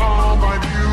all my beauty.